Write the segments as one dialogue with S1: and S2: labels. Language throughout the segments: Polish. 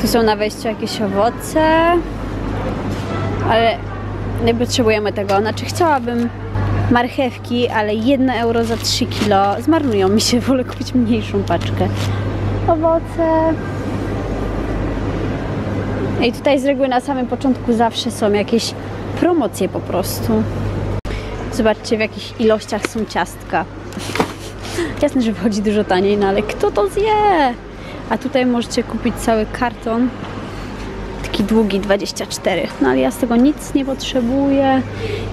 S1: Tu są na wejściu jakieś owoce, ale nie potrzebujemy tego. Znaczy chciałabym marchewki, ale 1 euro za 3 kilo zmarnują mi się, wolę kupić mniejszą paczkę. Owoce. I tutaj z reguły na samym początku zawsze są jakieś promocje po prostu. Zobaczcie w jakich ilościach są ciastka. Jasne, że wchodzi dużo taniej, no ale kto to zje? A tutaj możecie kupić cały karton. Taki długi, 24. No ale ja z tego nic nie potrzebuję.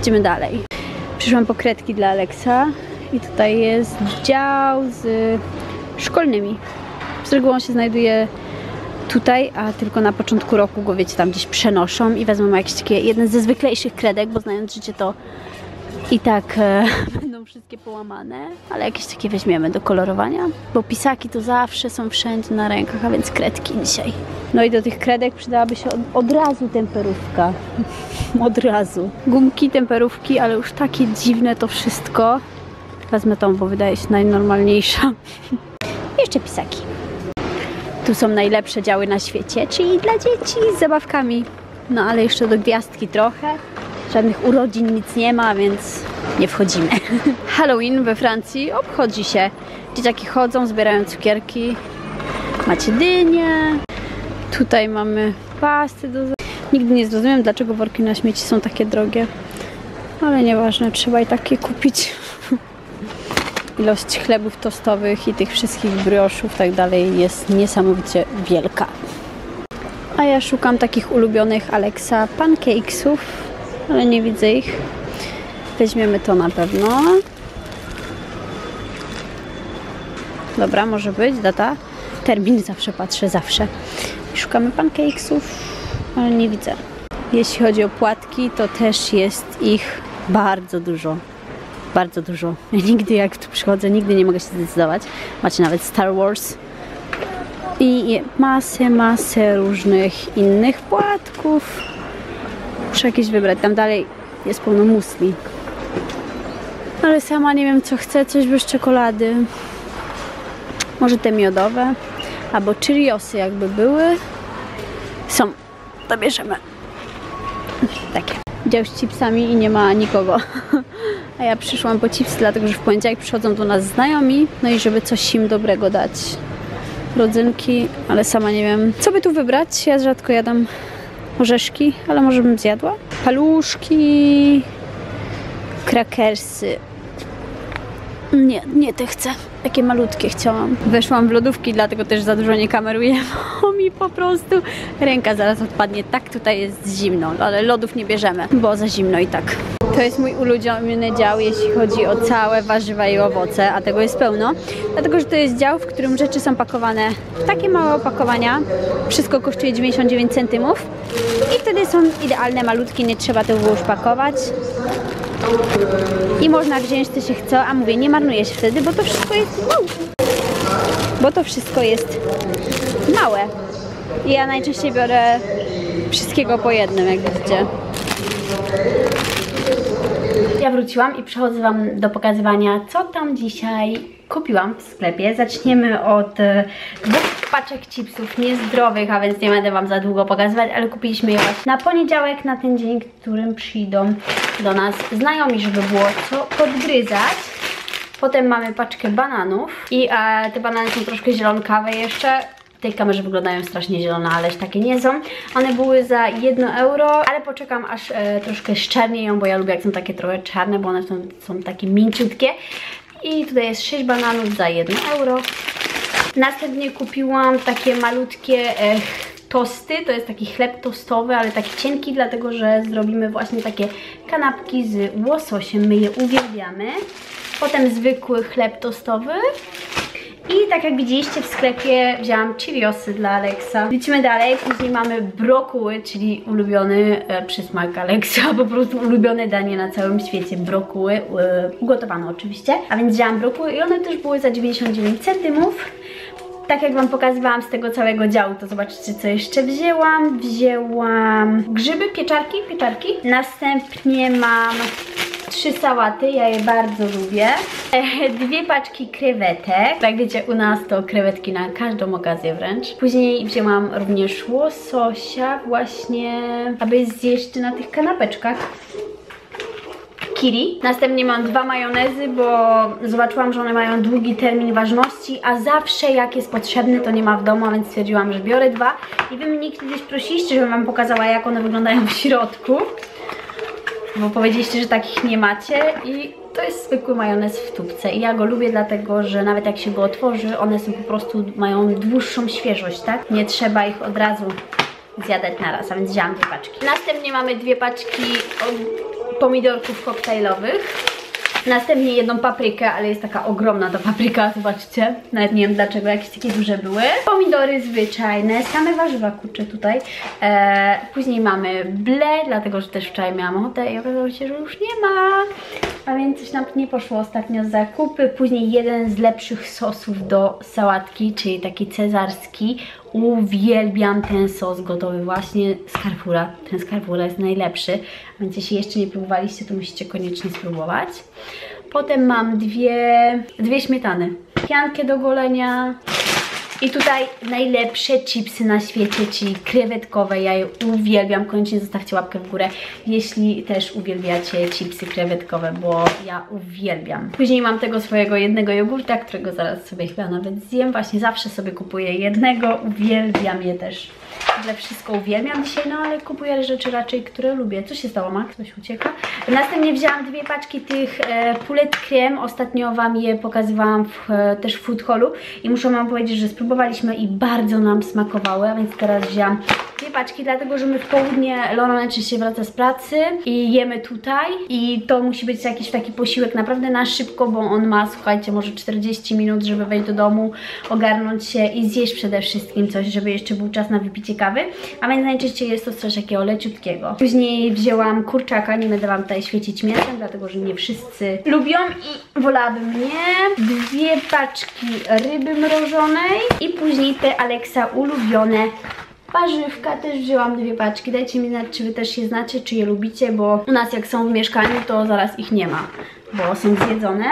S1: Idziemy dalej. Przyszłam po kredki dla Alexa i tutaj jest dział z szkolnymi. Z reguły on się znajduje tutaj, a tylko na początku roku go, wiecie, tam gdzieś przenoszą i wezmą jakieś takie, jeden ze zwyklejszych kredek, bo znając życie to i tak e, będą wszystkie połamane, ale jakieś takie weźmiemy do kolorowania, bo pisaki to zawsze są wszędzie na rękach, a więc kredki dzisiaj. No i do tych kredek przydałaby się od, od razu temperówka. od razu. Gumki, temperówki, ale już takie dziwne to wszystko. Wezmę tą, bo wydaje się najnormalniejsza. Jeszcze pisaki. Tu są najlepsze działy na świecie, czyli dla dzieci z zabawkami. No ale jeszcze do gwiazdki trochę. Żadnych urodzin nic nie ma, więc nie wchodzimy. Halloween we Francji obchodzi się. Dzieciaki chodzą, zbierają cukierki. Macie dynie. Tutaj mamy pasty do... Nigdy nie zrozumiem, dlaczego worki na śmieci są takie drogie. Ale nieważne, trzeba i takie kupić. Ilość chlebów tostowych i tych wszystkich brioszów tak dalej jest niesamowicie wielka. A ja szukam takich ulubionych Alexa pancakesów, ale nie widzę ich. Weźmiemy to na pewno. Dobra, może być data. Termin zawsze patrzę, zawsze. Szukamy pancakesów, ale nie widzę. Jeśli chodzi o płatki, to też jest ich bardzo dużo. Bardzo dużo. Ja nigdy jak tu przychodzę, nigdy nie mogę się zdecydować. Macie nawet Star Wars. I masę, masę różnych innych płatków. Muszę jakieś wybrać. Tam dalej jest pełno musli. Ale sama nie wiem co chcę. Coś bez czekolady. Może te miodowe. Albo Cheeriosy jakby były. Są. To bierzemy. Takie. Dział z chipsami i nie ma nikogo. A ja przyszłam po chipsy, dlatego że w poniedziałek przychodzą do nas znajomi. No i żeby coś im dobrego dać. Rodzynki, ale sama nie wiem, co by tu wybrać. Ja rzadko jadam orzeszki, ale może bym zjadła. Paluszki, krakersy. Nie, nie te chcę. Takie malutkie chciałam. Weszłam w lodówki, dlatego też za dużo nie kameruję, bo mi po prostu ręka zaraz odpadnie. Tak tutaj jest zimno, ale lodów nie bierzemy, bo za zimno i tak. To jest mój ulubiony dział, jeśli chodzi o całe warzywa i owoce, a tego jest pełno. Dlatego, że to jest dział, w którym rzeczy są pakowane w takie małe opakowania. Wszystko kosztuje 99 centymów i wtedy są idealne, malutkie, nie trzeba tego już pakować. I można wziąć co się chce, a mówię, nie marnuje się wtedy, bo to wszystko jest... Bo to wszystko jest małe. I ja najczęściej biorę wszystkiego po jednym, jak widzicie. Wróciłam i przechodzę Wam do pokazywania, co tam dzisiaj kupiłam w sklepie. Zaczniemy od e, dwóch paczek chipsów niezdrowych, a więc nie będę Wam za długo pokazywać, ale kupiliśmy je właśnie na poniedziałek, na ten dzień, którym przyjdą do nas znajomi, żeby było co podgryzać. Potem mamy paczkę bananów i e, te banany są troszkę zielonkawe jeszcze tej kamerze wyglądają strasznie zielone, ależ takie nie są. One były za 1 euro, ale poczekam aż e, troszkę szczernieją, bo ja lubię jak są takie trochę czarne, bo one są, są takie mięciutkie. I tutaj jest 6 bananów za 1 euro. Następnie kupiłam takie malutkie e, tosty, to jest taki chleb tostowy, ale taki cienki, dlatego że zrobimy właśnie takie kanapki z łososiem, my je uwielbiamy. Potem zwykły chleb tostowy i tak jak widzieliście w sklepie wzięłam Cheeriosy dla Alexa. Lecimy dalej, później mamy brokuły, czyli ulubiony e, przysmak Alexa, po prostu ulubione danie na całym świecie, brokuły, e, ugotowane oczywiście. A więc wzięłam brokuły i one też były za 99 centymów. Tak jak Wam pokazywałam z tego całego działu, to zobaczcie co jeszcze wzięłam. Wzięłam grzyby, pieczarki, pieczarki. Następnie mam trzy sałaty, ja je bardzo lubię. E, dwie paczki krewetek. Jak wiecie, u nas to krewetki na każdą okazję wręcz. Później wzięłam również łososia właśnie, aby zjeść na tych kanapeczkach kiri. Następnie mam dwa majonezy, bo zobaczyłam, że one mają długi termin ważności, a zawsze jak jest potrzebny, to nie ma w domu, więc stwierdziłam, że biorę dwa. I wy mnie kiedyś prosiliście, żebym wam pokazała, jak one wyglądają w środku. Bo powiedzieliście, że takich nie macie i to jest zwykły majonez w tubce i ja go lubię dlatego, że nawet jak się go otworzy, one są po prostu, mają dłuższą świeżość, tak? Nie trzeba ich od razu zjadać naraz, a więc wzięłam dwie paczki. Następnie mamy dwie paczki pomidorków koktajlowych. Następnie jedną paprykę, ale jest taka ogromna ta papryka, zobaczcie. Nawet nie wiem dlaczego, jakieś takie duże były. Pomidory zwyczajne, same warzywa kurczę tutaj. Eee, później mamy ble, dlatego że też wczoraj miałam ochotę i okazało się, że już nie ma. A więc coś nam nie poszło ostatnio z zakupy. Później jeden z lepszych sosów do sałatki, czyli taki cezarski. Uwielbiam ten sos gotowy właśnie z Carrefoura. Ten z Carrefoura jest najlepszy, więc jeśli jeszcze nie próbowaliście, to musicie koniecznie spróbować. Potem mam dwie, dwie śmietany. Piankę do golenia, i tutaj najlepsze chipsy na świecie, czyli krewetkowe. Ja je uwielbiam. Koniecznie zostawcie łapkę w górę, jeśli też uwielbiacie chipsy krewetkowe, bo ja uwielbiam. Później mam tego swojego jednego jogurta, którego zaraz sobie chyba nawet zjem. Właśnie zawsze sobie kupuję jednego. Uwielbiam je też ogóle wszystko uwielbiam dzisiaj, no ale kupuję rzeczy raczej, które lubię. Co się stało, Max? Coś ucieka. Następnie wzięłam dwie paczki tych e, pulet krem. Ostatnio Wam je pokazywałam w, e, też w food hallu i muszę Wam powiedzieć, że spróbowaliśmy i bardzo nam smakowały, a więc teraz wzięłam dwie paczki, dlatego że my w południe Lona najczęściej wraca z pracy i jemy tutaj i to musi być jakiś taki posiłek naprawdę na szybko, bo on ma, słuchajcie, może 40 minut, żeby wejść do domu, ogarnąć się i zjeść przede wszystkim coś, żeby jeszcze był czas na wypicie kawy, a więc najczęściej jest to coś takiego leciutkiego. Później wzięłam kurczaka, nie będę Wam tutaj świecić mięsem, dlatego że nie wszyscy lubią i wolałabym nie. Dwie paczki ryby mrożonej i później te Alexa ulubione Warzywka też wzięłam dwie paczki. Dajcie mi znać, czy wy też je znacie, czy je lubicie, bo u nas jak są w mieszkaniu, to zaraz ich nie ma, bo są zjedzone.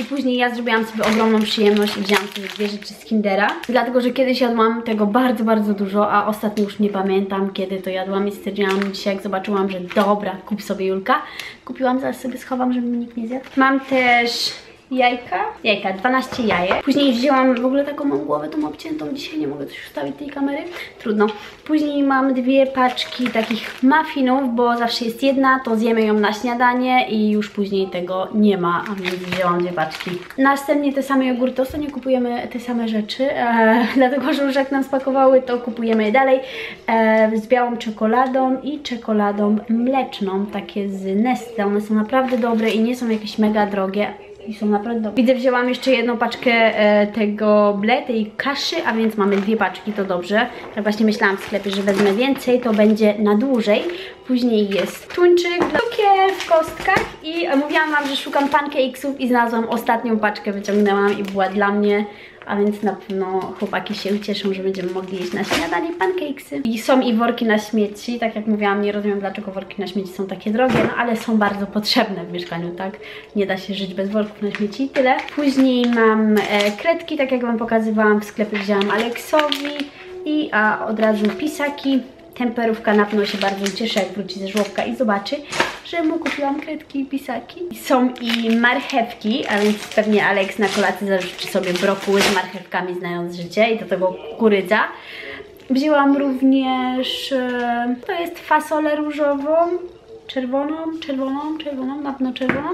S1: I później ja zrobiłam sobie ogromną przyjemność i wzięłam sobie dwie rzeczy z Kindera. Dlatego, że kiedyś jadłam tego bardzo, bardzo dużo, a ostatnio już nie pamiętam kiedy to jadłam i stwierdziłam dzisiaj, jak zobaczyłam, że dobra, kup sobie Julka. Kupiłam, zaraz sobie schowam, żeby mi nikt nie zjadł. Mam też jajka, jajka, 12 jajek. Później wzięłam, w ogóle taką mam głowę tą obciętą, dzisiaj nie mogę coś ustawić tej kamery, trudno. Później mam dwie paczki takich muffinów, bo zawsze jest jedna, to zjemy ją na śniadanie i już później tego nie ma, a więc wzięłam dwie paczki. Następnie te same jogurty, ostatnio kupujemy te same rzeczy, e, dlatego że już jak nam spakowały, to kupujemy je dalej e, z białą czekoladą i czekoladą mleczną, takie z Nestle. One są naprawdę dobre i nie są jakieś mega drogie, i są naprawdę. Widzę, wzięłam jeszcze jedną paczkę e, tego ble, tej kaszy, a więc mamy dwie paczki, to dobrze. Tak właśnie myślałam w sklepie, że wezmę więcej, to będzie na dłużej. Później jest tuńczyk, cukier w kostkach i mówiłam Wam, że szukam pancakesów i znalazłam ostatnią paczkę, wyciągnęłam i była dla mnie a więc na pewno chłopaki się ucieszą, że będziemy mogli jeść na śniadanie pancakesy. I są i worki na śmieci, tak jak mówiłam, nie rozumiem dlaczego worki na śmieci są takie drogie, no ale są bardzo potrzebne w mieszkaniu, tak? Nie da się żyć bez worków na śmieci tyle. Później mam e, kredki, tak jak Wam pokazywałam w sklepie wzięłam Aleksowi i a od razu pisaki. Temperówka na pewno się bardzo cieszy, jak wróci ze żłobka i zobaczy, że mu kupiłam kredki i pisaki. Są i marchewki, a więc pewnie Alex na kolację zarzuci sobie brokuły z marchewkami, znając życie i do tego kukurydza. Wzięłam również, e, to jest fasolę różową, czerwoną, czerwoną, czerwoną, na pewno czerwoną.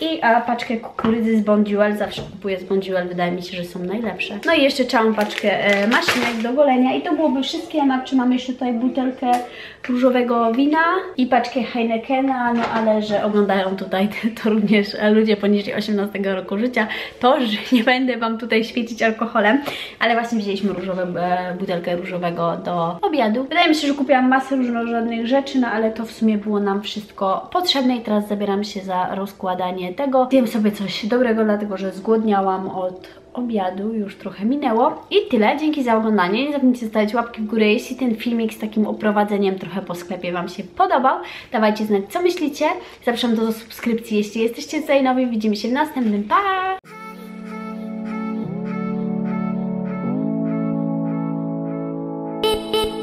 S1: I a, paczkę kukurydzy z Bonduel, zawsze kupuję z Bonduel, wydaje mi się, że są najlepsze. No i jeszcze całą paczkę e, maszynek do golenia. I to byłoby wszystkie, czy mamy jeszcze tutaj butelkę różowego wina i paczkę Heinekena, no ale że oglądają tutaj to również ludzie poniżej 18 roku życia, to, że nie będę Wam tutaj świecić alkoholem, ale właśnie wzięliśmy różowe, e, butelkę różowego do obiadu. Wydaje mi się, że kupiłam masę różnorodnych rzeczy, no ale to w sumie było nam wszystko potrzebne i teraz zabieram się za rozkładanie tego. Zjem sobie coś dobrego, dlatego że zgłodniałam od obiadu, już trochę minęło. I tyle, dzięki za oglądanie. Nie zapomnijcie zostawić łapki w górę, jeśli ten filmik z takim oprowadzeniem trochę po sklepie Wam się podobał. Dawajcie znać, co myślicie. Zapraszam do subskrypcji, jeśli jesteście tutaj nowi. Widzimy się w następnym. Pa!